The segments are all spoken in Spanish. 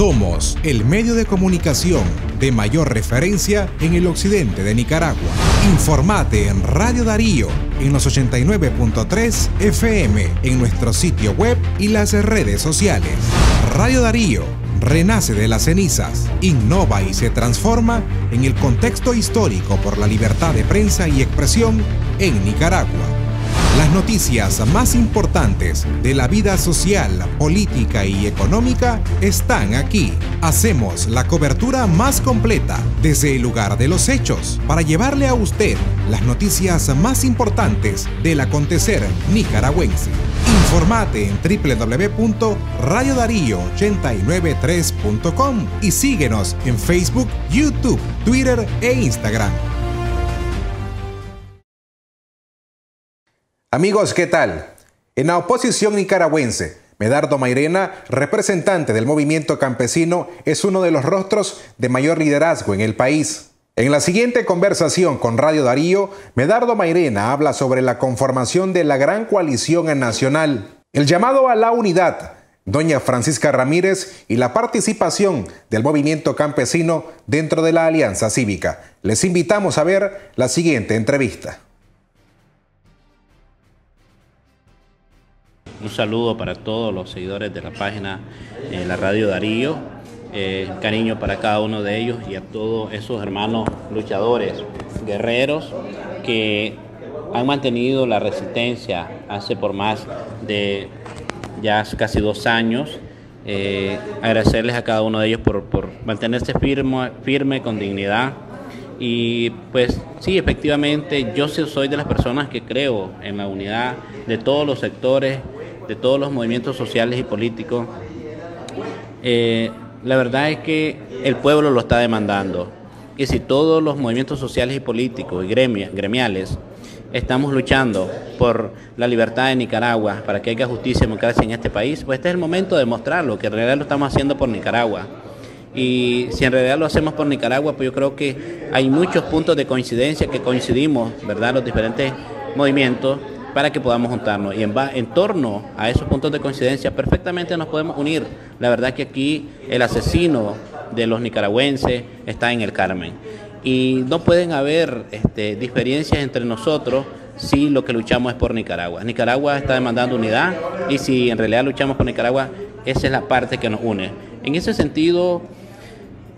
Somos el medio de comunicación de mayor referencia en el occidente de Nicaragua. Informate en Radio Darío en los 89.3 FM en nuestro sitio web y las redes sociales. Radio Darío renace de las cenizas, innova y se transforma en el contexto histórico por la libertad de prensa y expresión en Nicaragua. Noticias más importantes de la vida social, política y económica están aquí. Hacemos la cobertura más completa desde el lugar de los hechos para llevarle a usted las noticias más importantes del acontecer nicaragüense. Informate en www.radiodarío893.com y síguenos en Facebook, YouTube, Twitter e Instagram. Amigos, ¿qué tal? En la oposición nicaragüense, Medardo Mairena, representante del movimiento campesino, es uno de los rostros de mayor liderazgo en el país. En la siguiente conversación con Radio Darío, Medardo Mairena habla sobre la conformación de la gran coalición nacional, el llamado a la unidad, doña Francisca Ramírez y la participación del movimiento campesino dentro de la Alianza Cívica. Les invitamos a ver la siguiente entrevista. Un saludo para todos los seguidores de la página eh, La Radio Darío. Eh, cariño para cada uno de ellos y a todos esos hermanos luchadores, guerreros que han mantenido la resistencia hace por más de ya casi dos años. Eh, agradecerles a cada uno de ellos por, por mantenerse firme, firme, con dignidad. Y pues sí, efectivamente, yo soy de las personas que creo en la unidad de todos los sectores de todos los movimientos sociales y políticos, eh, la verdad es que el pueblo lo está demandando. Y si todos los movimientos sociales y políticos y gremiales estamos luchando por la libertad de Nicaragua, para que haya justicia y democracia en este país, pues este es el momento de mostrarlo, que en realidad lo estamos haciendo por Nicaragua. Y si en realidad lo hacemos por Nicaragua, pues yo creo que hay muchos puntos de coincidencia que coincidimos, ¿verdad? Los diferentes movimientos para que podamos juntarnos. Y en, en torno a esos puntos de coincidencia perfectamente nos podemos unir. La verdad que aquí el asesino de los nicaragüenses está en el Carmen. Y no pueden haber este, diferencias entre nosotros si lo que luchamos es por Nicaragua. Nicaragua está demandando unidad y si en realidad luchamos por Nicaragua, esa es la parte que nos une. En ese sentido,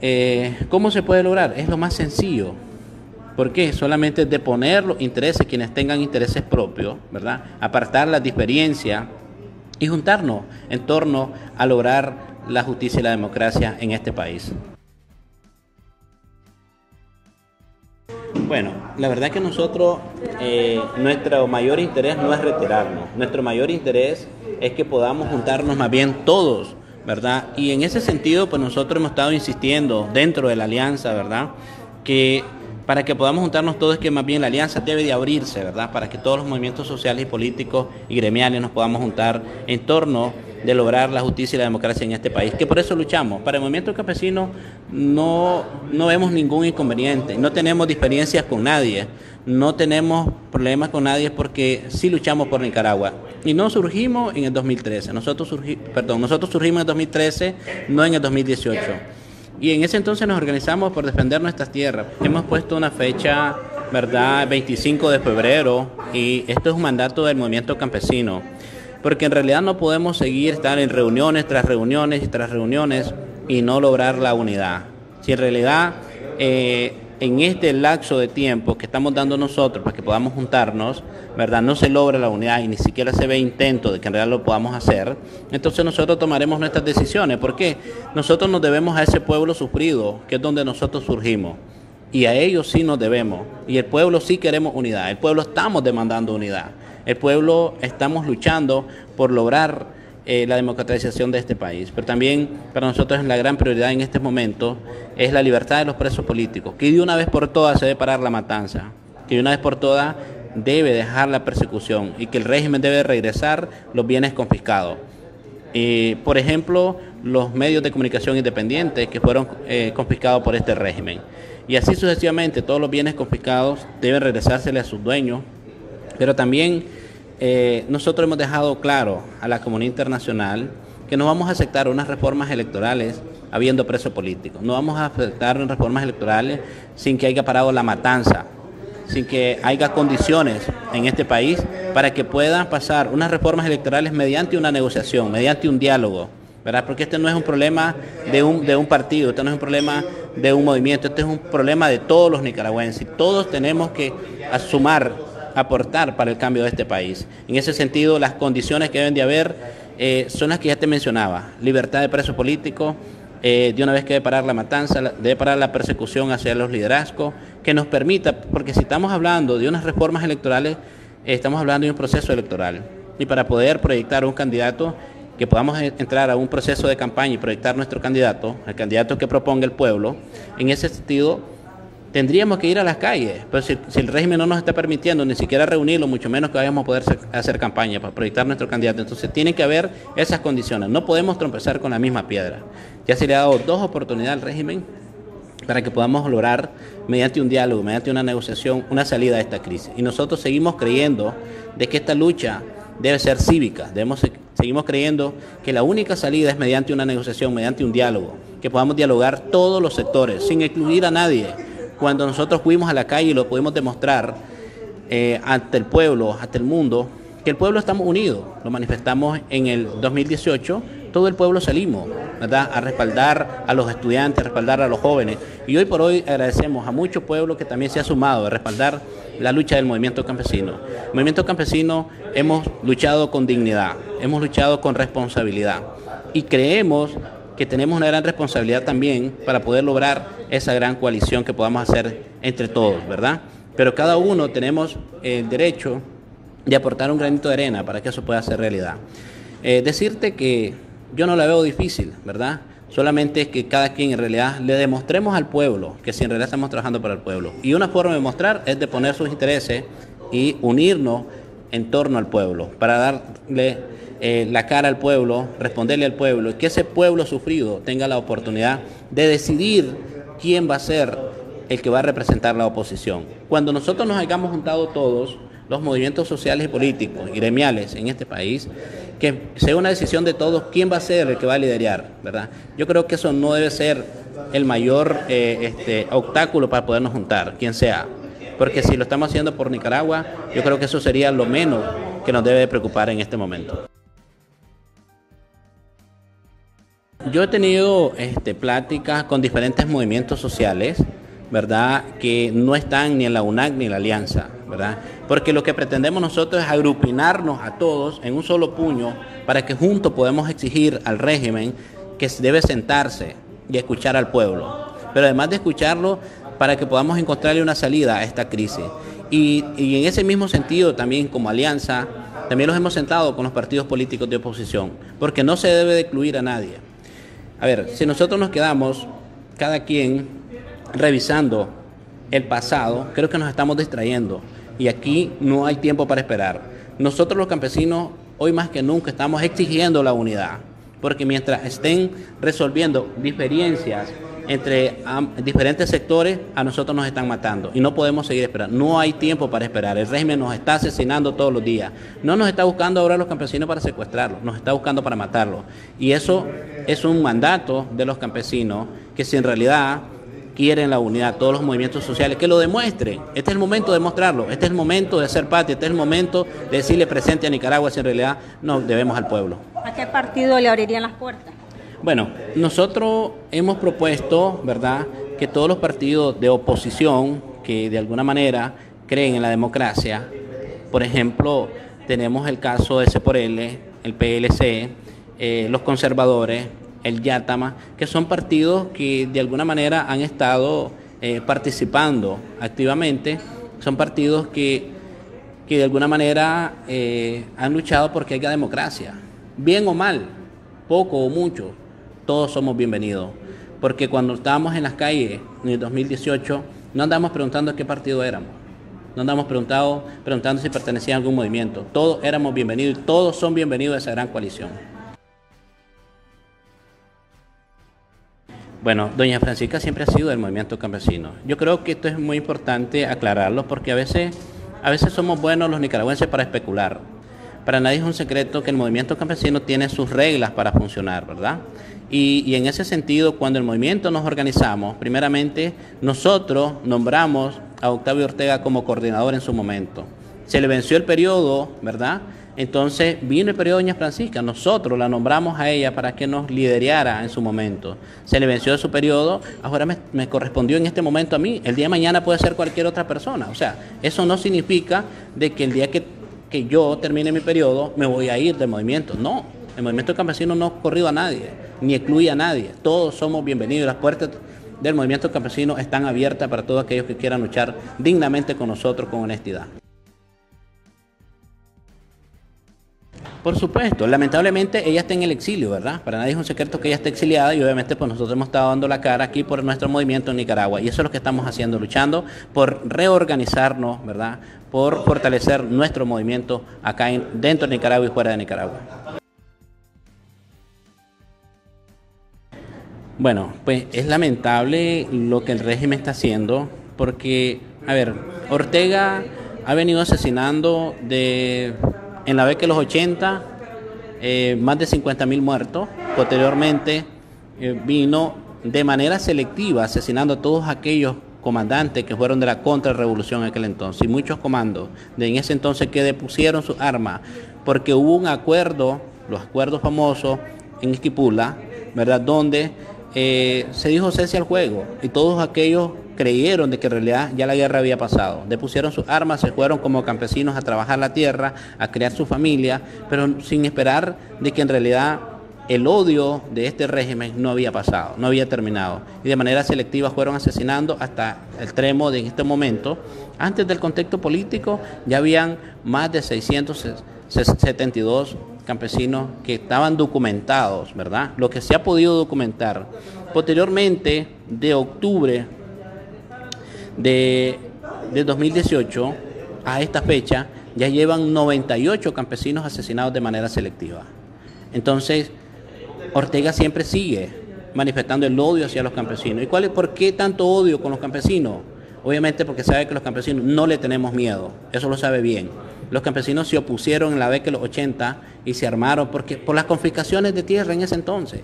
eh, ¿cómo se puede lograr? Es lo más sencillo ¿Por qué? Solamente de poner los intereses, quienes tengan intereses propios, ¿verdad? Apartar las diferencias y juntarnos en torno a lograr la justicia y la democracia en este país. Bueno, la verdad que nosotros, eh, nuestro mayor interés no es retirarnos, nuestro mayor interés es que podamos juntarnos más bien todos, ¿verdad? Y en ese sentido, pues nosotros hemos estado insistiendo dentro de la alianza, ¿verdad? Que para que podamos juntarnos todos, que más bien la alianza debe de abrirse, ¿verdad? Para que todos los movimientos sociales y políticos y gremiales nos podamos juntar en torno de lograr la justicia y la democracia en este país, que por eso luchamos. Para el movimiento campesino no, no vemos ningún inconveniente, no tenemos diferencias con nadie, no tenemos problemas con nadie porque sí luchamos por Nicaragua. Y no surgimos en el 2013, nosotros, surgi, perdón, nosotros surgimos en el 2013, no en el 2018. Y en ese entonces nos organizamos por defender nuestras tierras. Hemos puesto una fecha, ¿verdad?, 25 de febrero, y esto es un mandato del movimiento campesino porque en realidad no podemos seguir estar en reuniones tras reuniones y tras reuniones y no lograr la unidad. Si en realidad eh, en este lapso de tiempo que estamos dando nosotros para que podamos juntarnos, ¿verdad? No se logra la unidad y ni siquiera se ve intento de que en realidad lo podamos hacer, entonces nosotros tomaremos nuestras decisiones. porque Nosotros nos debemos a ese pueblo sufrido, que es donde nosotros surgimos. Y a ellos sí nos debemos. Y el pueblo sí queremos unidad. El pueblo estamos demandando unidad. El pueblo estamos luchando por lograr eh, la democratización de este país, pero también para nosotros la gran prioridad en este momento es la libertad de los presos políticos, que de una vez por todas se debe parar la matanza, que de una vez por todas debe dejar la persecución y que el régimen debe regresar los bienes confiscados. por ejemplo, los medios de comunicación independientes que fueron eh, confiscados por este régimen. Y así sucesivamente, todos los bienes confiscados deben regresársele a sus dueños pero también eh, nosotros hemos dejado claro a la comunidad internacional que no vamos a aceptar unas reformas electorales habiendo preso político. No vamos a aceptar unas reformas electorales sin que haya parado la matanza, sin que haya condiciones en este país para que puedan pasar unas reformas electorales mediante una negociación, mediante un diálogo. ¿verdad? Porque este no es un problema de un, de un partido, este no es un problema de un movimiento, este es un problema de todos los nicaragüenses. Todos tenemos que asumar aportar para el cambio de este país. En ese sentido, las condiciones que deben de haber eh, son las que ya te mencionaba. Libertad de preso político, eh, de una vez que debe parar la matanza, debe parar la persecución hacia los liderazgos, que nos permita, porque si estamos hablando de unas reformas electorales, eh, estamos hablando de un proceso electoral. Y para poder proyectar un candidato, que podamos entrar a un proceso de campaña y proyectar nuestro candidato, el candidato que proponga el pueblo, en ese sentido tendríamos que ir a las calles. Pero si, el régimen no nos está permitiendo ni siquiera reunirlo, mucho menos que vayamos a poder hacer campaña para proyectar nuestro candidato. Entonces tiene que haber esas condiciones. No podemos trompezar con la misma piedra. Ya se le ha dado dos oportunidades al régimen para que podamos lograr, mediante un diálogo, mediante una negociación, una salida de esta crisis. Y nosotros seguimos creyendo de que esta lucha debe ser cívica. Seguimos creyendo que la única salida es mediante una negociación, mediante un diálogo, que podamos dialogar todos los sectores, sin excluir a nadie cuando nosotros fuimos a la calle y lo pudimos demostrar eh, ante el pueblo, ante el mundo, que el pueblo estamos unidos. Lo manifestamos en el 2018, todo el pueblo salimos, ¿verdad? A respaldar a los estudiantes, a respaldar a los jóvenes. Y hoy por hoy agradecemos a mucho pueblo que también se ha sumado a respaldar la lucha del movimiento campesino. Movimiento campesino hemos luchado con dignidad, hemos luchado con responsabilidad y creemos que tenemos una gran responsabilidad también para poder lograr esa gran coalición que podamos hacer entre todos, ¿verdad? Pero cada uno tenemos el derecho de aportar un granito de arena para que eso pueda ser realidad. Eh, decirte que yo no la veo difícil, ¿verdad? Solamente es que cada quien en realidad le demostremos al pueblo que si en realidad estamos trabajando para el pueblo. Y una forma de mostrar es de poner sus intereses y unirnos en torno al pueblo, para darle eh, la cara al pueblo, responderle al pueblo, y que ese pueblo sufrido tenga la oportunidad de decidir quién va a ser el que va a representar la oposición. Cuando nosotros nos hayamos juntado todos, los movimientos sociales y políticos y gremiales en este país, que sea una decisión de todos quién va a ser el que va a liderar, ¿verdad? Yo creo que eso no debe ser el mayor eh, este, obstáculo para podernos juntar, quien sea. Porque si lo estamos haciendo por Nicaragua, yo creo que eso sería lo menos que nos debe preocupar en este momento. Yo he tenido este, pláticas con diferentes movimientos sociales, ¿verdad? Que no están ni en la UNAC ni en la Alianza, ¿verdad? Porque lo que pretendemos nosotros es agrupinarnos a todos en un solo puño para que juntos podamos exigir al régimen que debe sentarse y escuchar al pueblo. Pero además de escucharlo, para que podamos encontrarle una salida a esta crisis. Y, en ese mismo sentido, también como alianza, también los hemos sentado con los partidos políticos de oposición, porque no se debe de excluir a nadie. A ver, si nosotros nos quedamos, cada quien revisando el pasado, creo que nos estamos distrayendo y aquí no hay tiempo para esperar. Nosotros los campesinos hoy más que nunca estamos exigiendo la unidad, porque mientras estén resolviendo diferencias entre diferentes sectores, a nosotros nos están matando y no podemos seguir esperando. No hay tiempo para esperar. El régimen nos está asesinando todos los días. No nos está buscando ahora los campesinos para secuestrarlos, nos está buscando para matarlos. Y eso es un mandato de los campesinos que si en realidad quieren la unidad, todos los movimientos sociales, que lo demuestren. Este es el momento de demostrarlo, este es el momento de ser patria, este es el momento de decirle presente a Nicaragua si en realidad nos debemos al pueblo. ¿A qué partido le abrirían las puertas? Bueno, nosotros hemos propuesto, ¿verdad?, que todos los partidos de oposición que de alguna manera creen en la democracia, por ejemplo, tenemos el caso de S por L, el PLC, eh, los conservadores, el Yatama, que son partidos que de alguna manera han estado eh, participando activamente, son partidos que, que de alguna manera eh, han luchado porque haya democracia, bien o mal, poco o mucho, todos somos bienvenidos. Porque cuando estábamos en las calles en el 2018, no andamos preguntando qué partido éramos. No andamos preguntando, si pertenecían a algún movimiento. Todos éramos bienvenidos y todos son bienvenidos a esa gran coalición. Bueno, doña Francisca siempre ha sido del movimiento campesino. Yo creo que esto es muy importante aclararlo porque a veces, a veces somos buenos los nicaragüenses para especular. Para nadie es un secreto que el movimiento campesino tiene sus reglas para funcionar, ¿verdad? Y, en ese sentido, cuando el movimiento nos organizamos, primeramente nosotros nombramos a Octavio Ortega como coordinador en su momento. Se le venció el periodo, ¿verdad? Entonces vino el periodo de Doña Francisca, nosotros la nombramos a ella para que nos liderara en su momento. Se le venció su periodo, ahora me, me, correspondió en este momento a mí, el día de mañana puede ser cualquier otra persona. O sea, eso no significa de que el día que, que yo termine mi periodo me voy a ir del movimiento. No, el movimiento campesino no ha corrido a nadie ni excluye a nadie. Todos somos bienvenidos. Las puertas del movimiento campesino están abiertas para todos aquellos que quieran luchar dignamente con nosotros, con honestidad. Por supuesto, lamentablemente ella está en el exilio, ¿verdad? Para nadie es un secreto que ella está exiliada y obviamente pues nosotros hemos estado dando la cara aquí por nuestro movimiento en Nicaragua y eso es lo que estamos haciendo, luchando por reorganizarnos, ¿verdad? Por fortalecer nuestro movimiento acá dentro de Nicaragua y fuera de Nicaragua. Bueno, pues es lamentable lo que el régimen está haciendo porque, a ver, Ortega ha venido asesinando de, en la vez que los 80, eh, más de 50 mil muertos. Posteriormente eh, vino de manera selectiva asesinando a todos aquellos comandantes que fueron de la contrarrevolución en aquel entonces y muchos comandos de en ese entonces que depusieron sus armas porque hubo un acuerdo, los acuerdos famosos en Esquipula, ¿verdad? Donde eh, se dijo cese al juego y todos aquellos creyeron de que en realidad ya la guerra había pasado. Depusieron sus armas, se fueron como campesinos a trabajar la tierra, a crear su familia, pero sin esperar de que en realidad el odio de este régimen no había pasado, no había terminado. Y de manera selectiva fueron asesinando hasta el extremo de este momento. Antes del contexto político ya habían más de 672 campesinos que estaban documentados, ¿verdad? Lo que se ha podido documentar. Posteriormente, de octubre de, 2018 a esta fecha, ya llevan 98 campesinos asesinados de manera selectiva. Entonces, Ortega siempre sigue manifestando el odio hacia los campesinos. ¿Y cuál es, por qué tanto odio con los campesinos? Obviamente porque sabe que los campesinos no le tenemos miedo, eso lo sabe bien. Los campesinos se opusieron en la década de los 80 y se armaron porque, por las confiscaciones de tierra en ese entonces.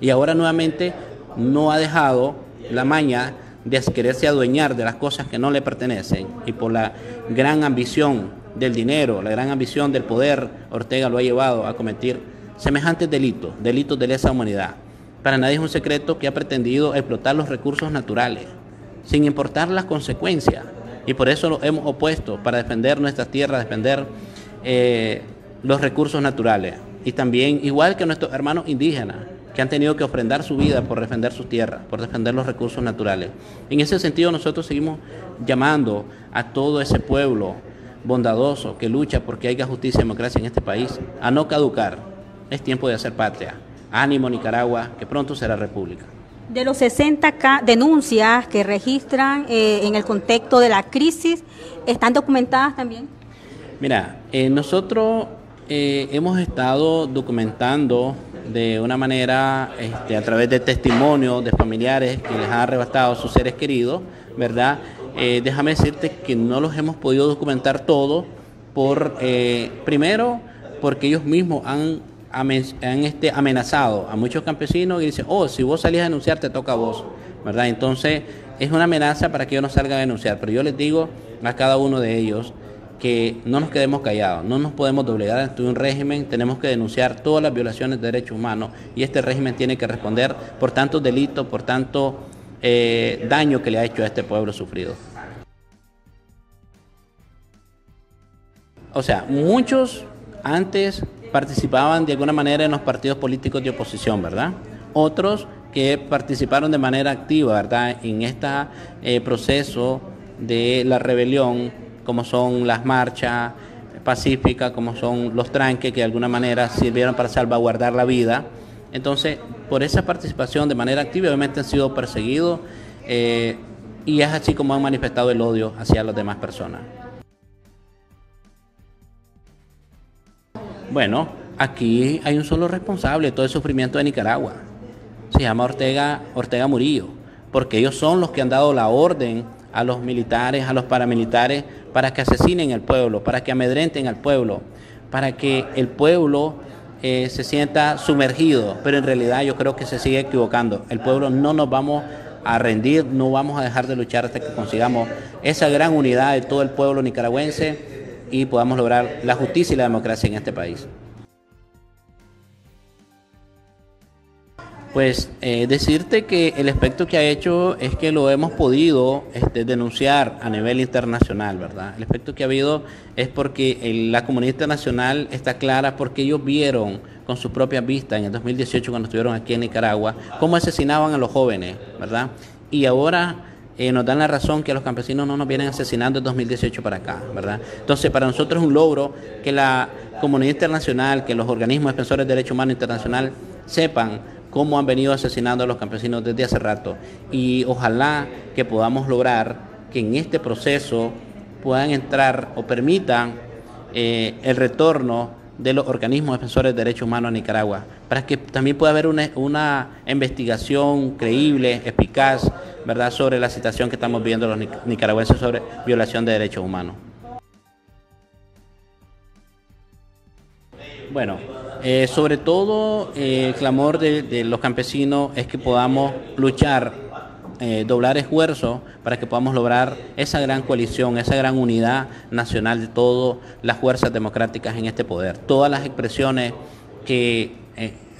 Y ahora nuevamente no ha dejado la maña de quererse adueñar de las cosas que no le pertenecen y por la gran ambición del dinero, la gran ambición del poder, Ortega lo ha llevado a cometer semejantes delitos, delitos de lesa humanidad. Para nadie es un secreto que ha pretendido explotar los recursos naturales, sin importar las consecuencias. Y por eso lo hemos opuesto, para defender nuestra tierra, defender eh, los recursos naturales. Y también, igual que nuestros hermanos indígenas, que han tenido que ofrendar su vida por defender sus tierras, por defender los recursos naturales. En ese sentido, nosotros seguimos llamando a todo ese pueblo bondadoso que lucha porque haya justicia y democracia en este país a no caducar. Es tiempo de hacer patria. Ánimo Nicaragua, que pronto será república. De los 60 denuncias que registran eh, en el contexto de la crisis, ¿están documentadas también? Mira, eh, nosotros eh, hemos estado documentando de una manera, este, a través de testimonios de familiares que les han arrebatado sus seres queridos, ¿verdad? déjame decirte que no los hemos podido documentar todos por, primero, porque ellos mismos han han este, amenazado a muchos campesinos y dicen, oh, si vos salís a denunciar, te toca a vos, ¿verdad? Entonces, es una amenaza para que ellos no salgan a denunciar, pero yo les digo a cada uno de ellos que no nos quedemos callados, no nos podemos doblegar ante un régimen, tenemos que denunciar todas las violaciones de derechos humanos y este régimen tiene que responder por tantos delitos, por tanto eh, daño que le ha hecho a este pueblo sufrido. O sea, muchos antes participaban de alguna manera en los partidos políticos de oposición, ¿verdad? Otros que participaron de manera activa, ¿verdad? En este proceso de la rebelión, como son las marchas pacíficas, como son los tranques, que de alguna manera sirvieron para salvaguardar la vida. Entonces, por esa participación de manera activa, obviamente han sido perseguidos eh, y es así como han manifestado el odio hacia las demás personas. Bueno, aquí hay un solo responsable de todo el sufrimiento de Nicaragua. Se llama Ortega, Ortega Murillo, porque ellos son los que han dado la orden a los militares, a los paramilitares, para que asesinen al pueblo, para que amedrenten al pueblo, para que el pueblo eh, se sienta sumergido. Pero en realidad yo creo que se sigue equivocando. El pueblo no nos vamos a rendir, no vamos a dejar de luchar hasta que consigamos esa gran unidad de todo el pueblo nicaragüense y podamos lograr la justicia y la democracia en este país. Pues eh, decirte que el aspecto que ha hecho es que lo hemos podido este, denunciar a nivel internacional, ¿verdad? El aspecto que ha habido es porque la comunidad internacional está clara porque ellos vieron con su propia vista en el 2018 cuando estuvieron aquí en Nicaragua cómo asesinaban a los jóvenes, ¿verdad? Y ahora eh, nos dan la razón que los campesinos no nos vienen asesinando en 2018 para acá, ¿verdad? Entonces, para nosotros es un logro que la comunidad internacional, que los organismos defensores de derechos humanos internacional sepan cómo han venido asesinando a los campesinos desde hace rato. Y ojalá que podamos lograr que en este proceso puedan entrar o permitan eh, el retorno de los organismos defensores de derechos humanos en Nicaragua, para que también pueda haber una, una investigación creíble, eficaz, ¿verdad?, sobre la situación que estamos viendo los nicaragüenses sobre violación de derechos humanos. Bueno, eh, sobre todo eh, el clamor de, los campesinos es que podamos luchar, eh, doblar esfuerzos para que podamos lograr esa gran coalición, esa gran unidad nacional de todas las fuerzas democráticas en este poder. Todas las expresiones que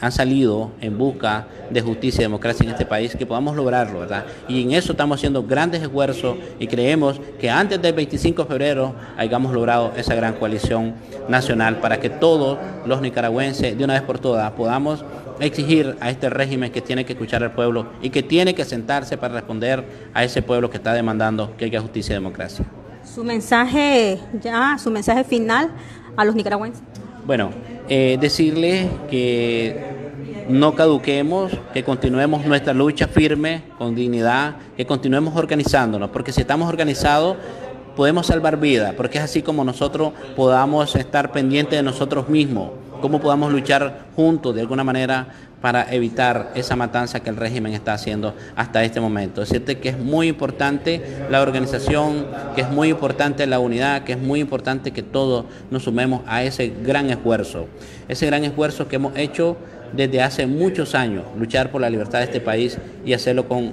han salido en busca de justicia y democracia en este país, que podamos lograrlo, ¿verdad? Y en eso estamos haciendo grandes esfuerzos y creemos que antes del 25 de febrero hayamos logrado esa gran coalición nacional para que todos los nicaragüenses, de una vez por todas, podamos exigir a este régimen que tiene que escuchar al pueblo y que tiene que sentarse para responder a ese pueblo que está demandando que haya justicia y democracia. Su mensaje ya, su mensaje final a los nicaragüenses. Bueno, eh, decirles que no caduquemos, que continuemos nuestra lucha firme, con dignidad, que continuemos organizándonos, porque si estamos organizados podemos salvar vidas, porque es así como nosotros podamos estar pendientes de nosotros mismos, cómo podamos luchar juntos de alguna manera para evitar esa matanza que el régimen está haciendo hasta este momento. Decirte que es muy importante la organización, que es muy importante la unidad, que es muy importante que todos nos sumemos a ese gran esfuerzo, ese gran esfuerzo que hemos hecho desde hace muchos años, luchar por la libertad de este país y hacerlo con,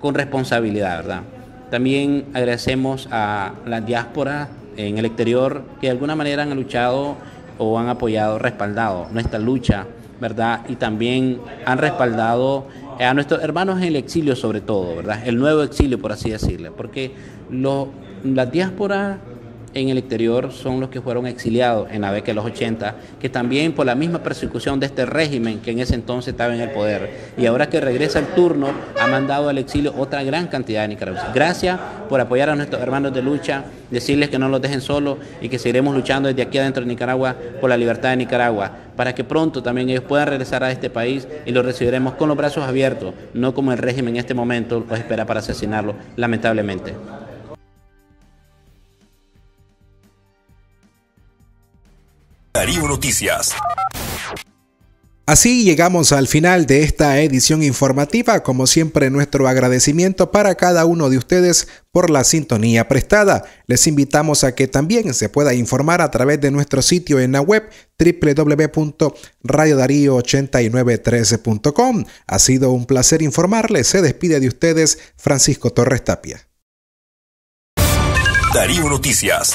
con responsabilidad, ¿verdad? También agradecemos a la diáspora en el exterior que de alguna manera han luchado o han apoyado, respaldado nuestra lucha, ¿verdad? Y también han respaldado a nuestros hermanos en el exilio sobre todo, ¿verdad? El nuevo exilio, por así decirlo, porque lo, la diáspora en el exterior son los que fueron exiliados en la década de los 80, que también por la misma persecución de este régimen que en ese entonces estaba en el poder, y ahora que regresa el turno, ha mandado al exilio otra gran cantidad de nicaragüenses. Gracias por apoyar a nuestros hermanos de lucha, decirles que no los dejen solos y que seguiremos luchando desde aquí adentro de Nicaragua por la libertad de Nicaragua, para que pronto también ellos puedan regresar a este país y los recibiremos con los brazos abiertos, no como el régimen en este momento los espera para asesinarlo, lamentablemente. Darío Noticias. Así llegamos al final de esta edición informativa. Como siempre, nuestro agradecimiento para cada uno de ustedes por la sintonía prestada. Les invitamos a que también se pueda informar a través de nuestro sitio en la web www.radiodarío8913.com. Ha sido un placer informarles. Se despide de ustedes Francisco Torres Tapia. Darío Noticias.